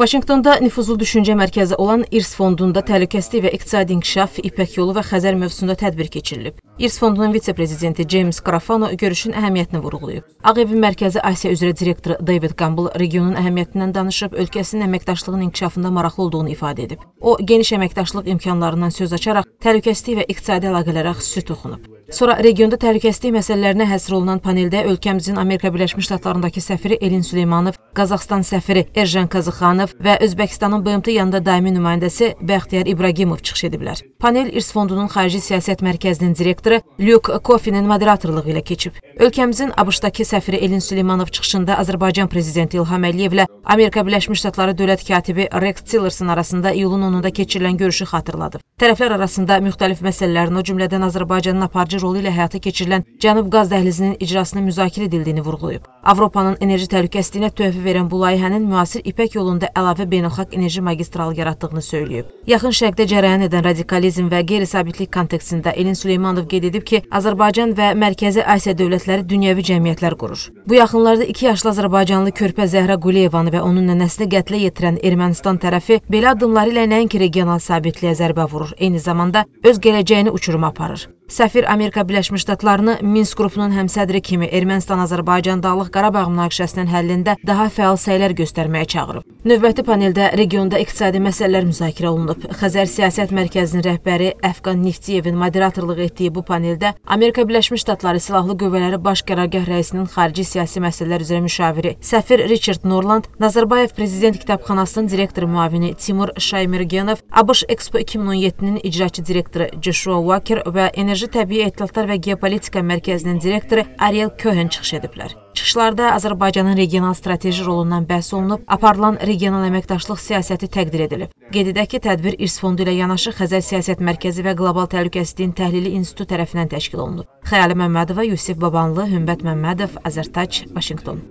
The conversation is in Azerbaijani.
Vaşinqtonda nüfuzlu düşüncə mərkəzi olan İrs fondunda təhlükəsizlik və iqtisadi inkişaf, İpək yolu və Xəzər mövzusunda tədbir keçirilib. İrs fondunun vitse-prezidenti James Carafano görüşün əhəmiyyətini vurğulayıb. Ağ Evin Mərkəzi Asiya üzrə direktoru David Gamble regionun əhəmiyyətindən danışıb, ölkəsinin əməkdaşlığın inkişafında maraqlı olduğunu ifadə edib. O, geniş əməkdaşlıq imkanlarından söz açaraq təhlükəsizlik və iqtisadi əlaqələrə xüsusi toxunub. Sonra regionda təhlükəsizlik məsələlərinə həsr olunan paneldə ölkəmizin Amerika Birləşmiş Ştatlarındakı səfiri Elin Süleymanov, Qazaxstan səfiri Erjan Kazıxanov və Özbəkistanın BMT yanında daimi nümayəndəsi Bəxtiyar İbragimov çıxış ediblər. Panel İrs Fondunun Xarici Siyasət Mərkəzinin direktoru Luke Kofinin moderatorluğu ilə keçib. Ölkəmizin ABŞ-dakı səfiri Elin Süleymanov çıxışında Azərbaycan prezidenti İlham Əliyevlə Amerika Birləşmiş Ştatları dövlət katibi Rex Tillerson arasında iyulun 10-da keçirilən görüşü xatırladıb. Tərəflər arasında müxtəlif məsələlərin, o cümlədən Azərbaycanın aparıcı rolu ilə həyata keçirilən Cənub qaz dəhlizinin icrasının müzakirə edildiyini vurğulayıb. Avropanın enerji təhlükəsizliyinə töhfə verən bu layihənin müasir İpək yolunda əlavə beynəlxalq enerji magistralı yaratdığını söyləyib. Yaxın Şərqdə cərəyan edən radikalizm və qeyri-sabitlik kontekstində Elin Süleymanov qeyd edib ki, Azərbaycan və Mərkəzi Asiya dövlətləri dünyəvi cəmiyyətlər qurur. Bu yaxınlarda 2 yaşlı Azərbaycanlı körpə Zəhra Quliyevanı və onun nənəsini qətlə yetirən Ermənistan tərəfi belə addımları ilə nəinki regional sabitliyə zərbə vurur, eyni zamanda öz gələcəyini uçuruma aparır. Səfir Amerika Birləşmiş Ştatlarını Minsk qrupunun həmsədri kimi Ermənistan-Azərbaycan Dağlıq Qarabağ münaqişəsinin həllində daha fəal səylər göstərməyə çağırıb. Növbəti paneldə regionda iqtisadi məsələlər müzakirə olunub. Xəzər Siyasət Mərkəzinin rəhbəri Əfqan Neftiyevin moderatorluq etdiyi bu paneldə Amerika Birləşmiş Ştatları Silahlı Qüvvələri Baş Qərargah rəisinin xarici siyasi məsələlər üzrə müşaviri səfir Richard Norland, Nazarbayev Prezident Kitabxanasının direktor müavini Timur Şaymergenov, ABŞ Expo 2017-nin icraçı direktoru Joshua Walker və Enerji Təbii Ehtiyatlar və Geopolitika Mərkəzinin direktoru Ariel Cohen çıxış ediblər. Çıxışlarda Azərbaycanın regional strateji rolundan bəhs olunub, aparılan regional əməkdaşlıq siyasəti təqdir edilib. Qeyd edək ki, tədbir İrs Fondu ilə yanaşı Xəzər Siyasət Mərkəzi və Qlobal Təhlükəsizliyin Təhlili İnstitutu tərəfindən təşkil olunub. Xəyalə Məmmədova, Yusif Babanlı, Hümbət Məmmədov, Azərtac, Vaşinqton.